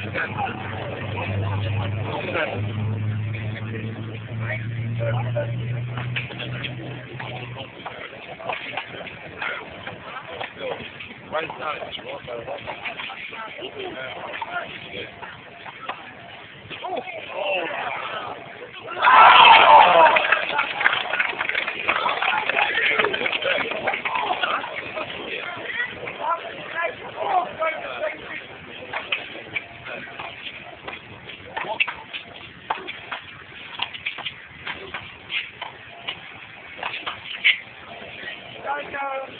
Oh! down.